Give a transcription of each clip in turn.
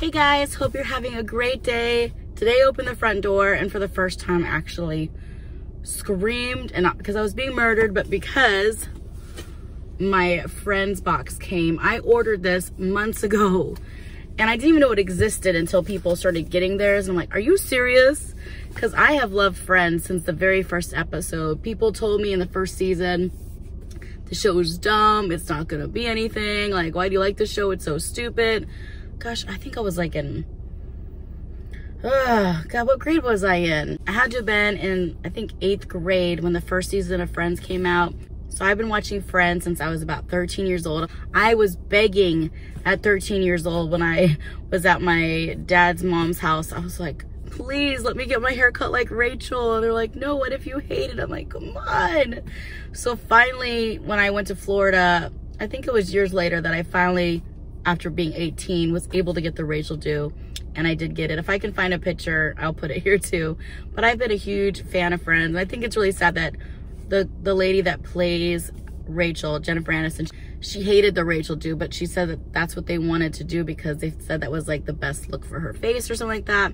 Hey guys, hope you're having a great day. Today I opened the front door and for the first time actually screamed and not because I was being murdered, but because my friend's box came. I ordered this months ago and I didn't even know it existed until people started getting theirs. I'm like, are you serious? Because I have loved Friends since the very first episode. People told me in the first season, the show is dumb. It's not going to be anything. Like, why do you like the show? It's so stupid. Gosh, I think I was like in, oh, God, what grade was I in? I had to have been in, I think, eighth grade when the first season of Friends came out. So I've been watching Friends since I was about 13 years old. I was begging at 13 years old when I was at my dad's mom's house. I was like, please let me get my hair cut like Rachel. And they're like, no, what if you hate it? I'm like, come on. So finally, when I went to Florida, I think it was years later that I finally, after being 18, was able to get the Rachel do. And I did get it. If I can find a picture, I'll put it here too. But I've been a huge fan of Friends. I think it's really sad that the, the lady that plays Rachel, Jennifer Aniston, she hated the Rachel do, but she said that that's what they wanted to do because they said that was like the best look for her face or something like that.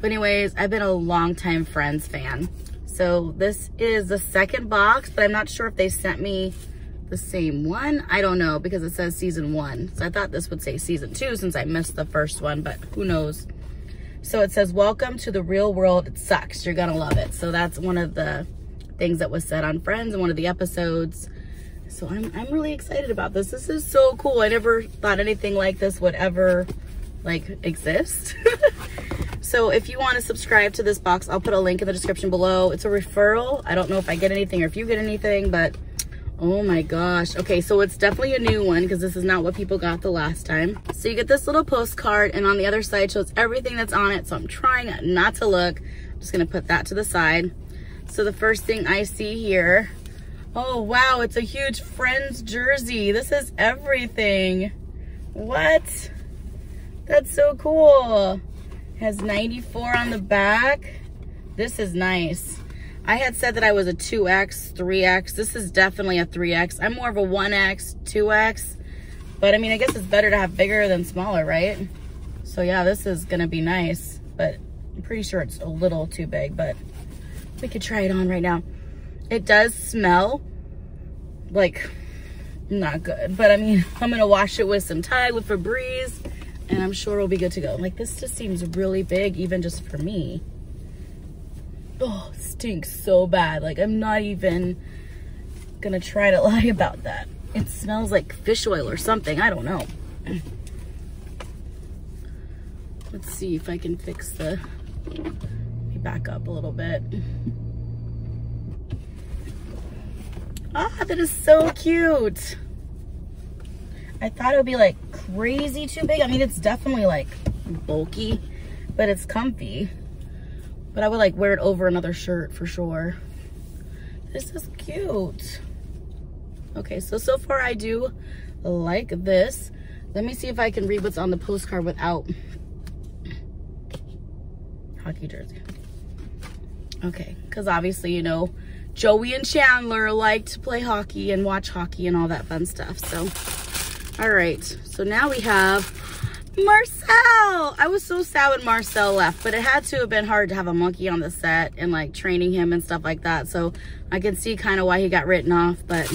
But anyways, I've been a long time Friends fan. So this is the second box, but I'm not sure if they sent me the same one. I don't know because it says season one. So I thought this would say season two since I missed the first one, but who knows. So it says, welcome to the real world. It sucks. You're going to love it. So that's one of the things that was said on Friends in one of the episodes. So I'm, I'm really excited about this. This is so cool. I never thought anything like this would ever like exist. so if you want to subscribe to this box, I'll put a link in the description below. It's a referral. I don't know if I get anything or if you get anything, but oh my gosh. Okay, so it's definitely a new one because this is not what people got the last time. So you get this little postcard and on the other side shows everything that's on it. So I'm trying not to look. I'm just gonna put that to the side. So the first thing I see here Oh, wow, it's a huge Friends jersey. This is everything. What? That's so cool. It has 94 on the back. This is nice. I had said that I was a 2X, 3X. This is definitely a 3X. I'm more of a 1X, 2X. But I mean, I guess it's better to have bigger than smaller, right? So yeah, this is gonna be nice. But I'm pretty sure it's a little too big, but we could try it on right now. It does smell like not good. But I mean, I'm gonna wash it with some Tide with Febreze and I'm sure we'll be good to go. Like this just seems really big even just for me. Oh, stinks so bad. Like I'm not even gonna try to lie about that. It smells like fish oil or something. I don't know. Let's see if I can fix the, back up a little bit. Ah, that is so cute. I thought it would be like crazy too big. I mean, it's definitely like bulky, but it's comfy. But I would like wear it over another shirt for sure. This is cute. Okay, so, so far I do like this. Let me see if I can read what's on the postcard without hockey jersey. Okay, because obviously, you know, Joey and Chandler like to play hockey and watch hockey and all that fun stuff. So, all right. So now we have Marcel. I was so sad when Marcel left, but it had to have been hard to have a monkey on the set and like training him and stuff like that. So I can see kind of why he got written off, but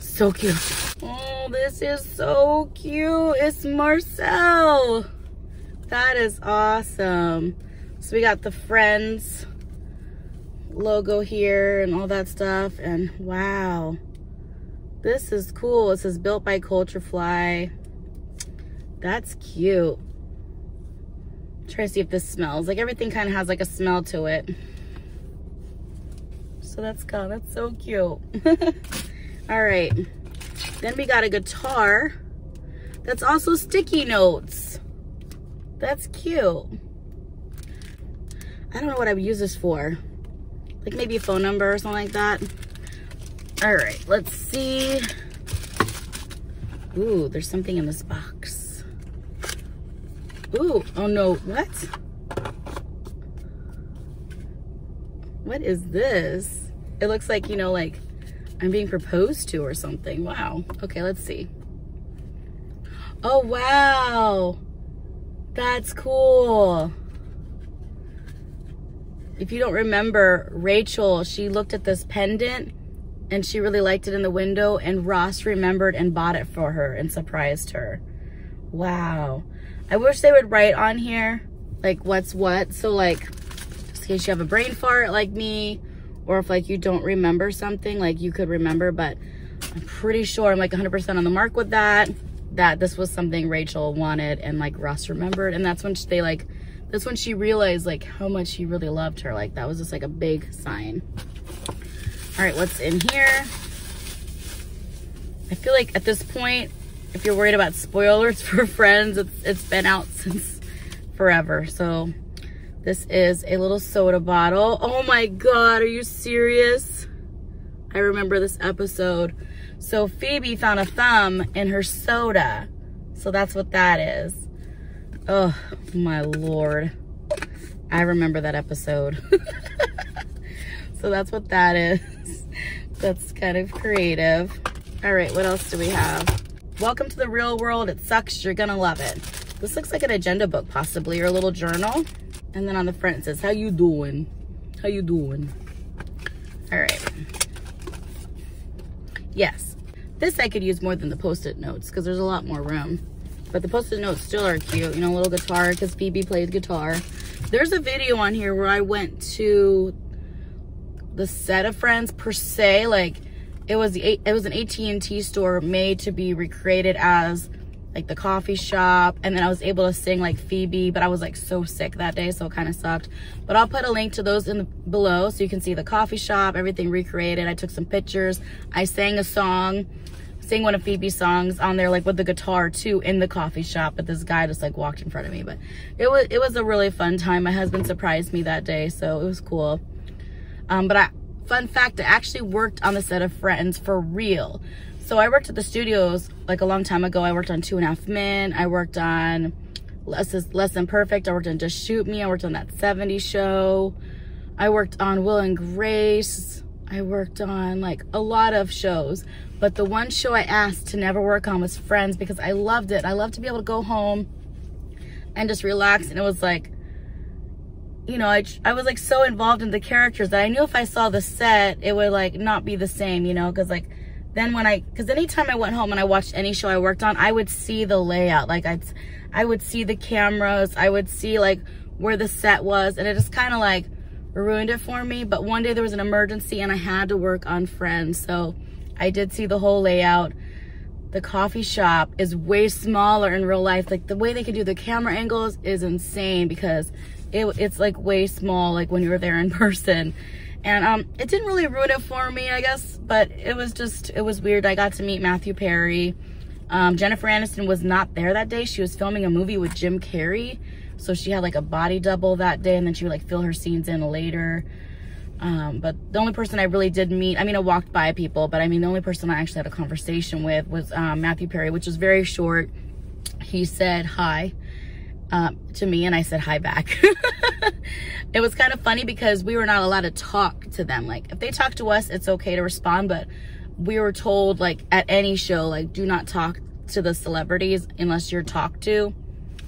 so cute. Oh, this is so cute. It's Marcel. That is awesome. So we got the friends logo here and all that stuff. And wow, this is cool. It says built by Culturefly. That's cute. Try to see if this smells. Like everything kind of has like a smell to it. So that's cool. That's so cute. all right. Then we got a guitar that's also sticky notes. That's cute. I don't know what I would use this for like maybe a phone number or something like that. All right, let's see. Ooh, there's something in this box. Ooh, oh no, what? What is this? It looks like, you know, like I'm being proposed to or something. Wow. Okay, let's see. Oh, wow. That's cool. If you don't remember, Rachel, she looked at this pendant and she really liked it in the window and Ross remembered and bought it for her and surprised her. Wow. I wish they would write on here like what's what. So like, just in case you have a brain fart like me, or if like you don't remember something, like you could remember, but I'm pretty sure I'm like 100% on the mark with that, that this was something Rachel wanted and like Ross remembered. And that's when they like, that's when she realized like how much he really loved her. Like that was just like a big sign. All right, what's in here? I feel like at this point, if you're worried about spoilers for Friends, it's, it's been out since forever. So this is a little soda bottle. Oh my God, are you serious? I remember this episode. So Phoebe found a thumb in her soda. So that's what that is. Oh my Lord. I remember that episode. so that's what that is. That's kind of creative. All right, what else do we have? Welcome to the real world. It sucks. You're gonna love it. This looks like an agenda book possibly or a little journal. And then on the front it says, how you doing? How you doing? All right. Yes, this I could use more than the post-it notes because there's a lot more room. But the post-it notes still are cute. You know, little guitar because Phoebe plays guitar. There's a video on here where I went to the set of Friends per se. Like, it was the it was an AT&T store made to be recreated as like the coffee shop and then I was able to sing like Phoebe but I was like so sick that day so it kind of sucked but I'll put a link to those in the, below so you can see the coffee shop everything recreated I took some pictures I sang a song sang one of Phoebe's songs on there like with the guitar too in the coffee shop but this guy just like walked in front of me but it was it was a really fun time my husband surprised me that day so it was cool um but I fun fact I actually worked on the set of Friends for real so I worked at the studios like a long time ago. I worked on Two and a Half Men. I worked on Less, Less Than Perfect. I worked on Just Shoot Me. I worked on that 70s show. I worked on Will and Grace. I worked on like a lot of shows. But the one show I asked to never work on was Friends because I loved it. I loved to be able to go home and just relax. And it was like, you know, I, I was like so involved in the characters that I knew if I saw the set, it would like not be the same, you know, because like then when I, because anytime I went home and I watched any show I worked on, I would see the layout. Like I'd, I would see the cameras. I would see like where the set was and it just kind of like ruined it for me. But one day there was an emergency and I had to work on Friends. So I did see the whole layout. The coffee shop is way smaller in real life. Like the way they could do the camera angles is insane because it, it's like way small like when you were there in person. And um, it didn't really ruin it for me, I guess, but it was just, it was weird. I got to meet Matthew Perry. Um, Jennifer Aniston was not there that day. She was filming a movie with Jim Carrey. So she had like a body double that day and then she would like fill her scenes in later. Um, but the only person I really did meet, I mean, I walked by people, but I mean, the only person I actually had a conversation with was um, Matthew Perry, which was very short. He said hi uh, to me and I said hi back. it was kind of funny because we were not allowed to talk to them. Like if they talk to us, it's okay to respond, but we were told like at any show, like do not talk to the celebrities unless you're talked to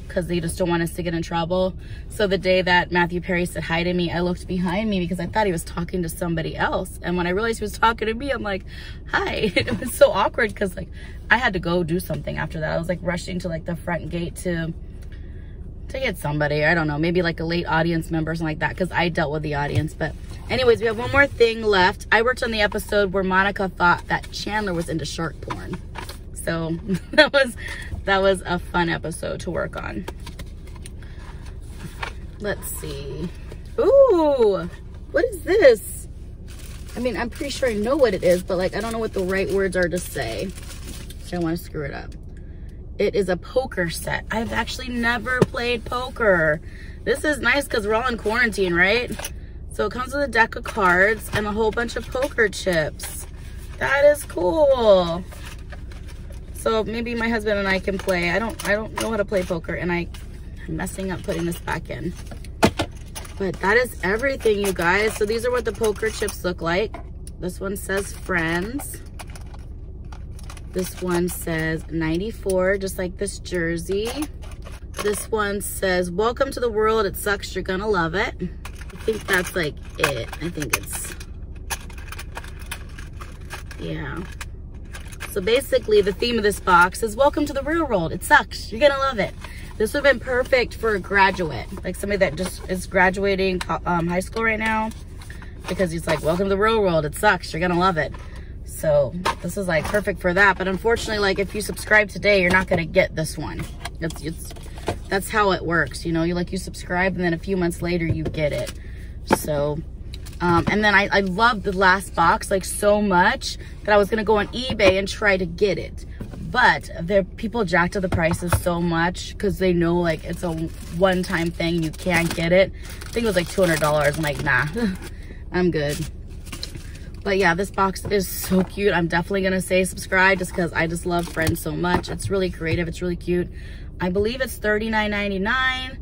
because they just don't want us to get in trouble. So the day that Matthew Perry said hi to me, I looked behind me because I thought he was talking to somebody else. And when I realized he was talking to me, I'm like, hi. It was so awkward because like I had to go do something after that. I was like rushing to like the front gate to to get somebody, I don't know, maybe like a late audience member or something like that because I dealt with the audience. But anyways, we have one more thing left. I worked on the episode where Monica thought that Chandler was into shark porn. So that was that was a fun episode to work on. Let's see. Ooh, what is this? I mean, I'm pretty sure I know what it is, but like, I don't know what the right words are to say. So I want to screw it up. It is a poker set. I've actually never played poker. This is nice because we're all in quarantine, right? So it comes with a deck of cards and a whole bunch of poker chips. That is cool. So maybe my husband and I can play. I don't I don't know how to play poker and I, I'm messing up putting this back in. But that is everything, you guys. So these are what the poker chips look like. this one says Friends. This one says 94, just like this jersey. This one says, welcome to the world. It sucks. You're gonna love it. I think that's like it. I think it's, yeah. So basically the theme of this box is welcome to the real world. It sucks. You're gonna love it. This would have been perfect for a graduate, like somebody that just is graduating um, high school right now because he's like, welcome to the real world. It sucks. You're gonna love it. So this is like perfect for that. But unfortunately, like if you subscribe today, you're not gonna get this one. It's, it's, that's how it works. You know, you like you subscribe and then a few months later you get it. So um, and then I, I loved the last box like so much that I was gonna go on eBay and try to get it. But the people jacked up the prices so much because they know like it's a one-time thing, you can't get it. I think it was like $200. I'm like, nah, I'm good. But yeah, this box is so cute. I'm definitely gonna say subscribe just because I just love Friends so much. It's really creative, it's really cute. I believe it's $39.99.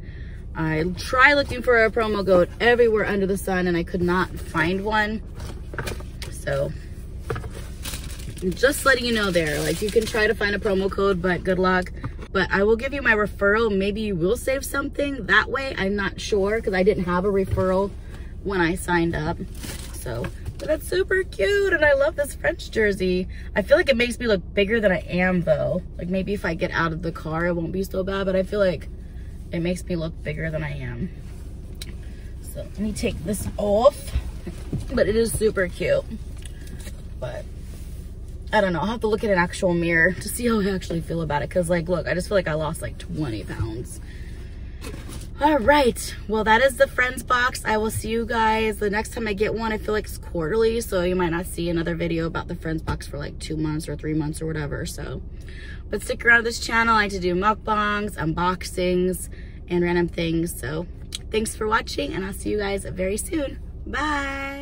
I tried looking for a promo code everywhere under the sun and I could not find one. So just letting you know there, like you can try to find a promo code, but good luck. But I will give you my referral. Maybe you will save something that way. I'm not sure because I didn't have a referral when I signed up. So, but that's super cute. And I love this French jersey. I feel like it makes me look bigger than I am though. Like maybe if I get out of the car, it won't be so bad, but I feel like it makes me look bigger than I am. So let me take this off. But it is super cute. But I don't know. I'll have to look at an actual mirror to see how I actually feel about it. Because like, look, I just feel like I lost like 20 pounds. All right. Well, that is the Friends box. I will see you guys the next time I get one. I feel like it's quarterly. So you might not see another video about the Friends box for like two months or three months or whatever. So but stick around this channel. I like to do mukbangs, unboxings, and random things. So thanks for watching, and I'll see you guys very soon. Bye.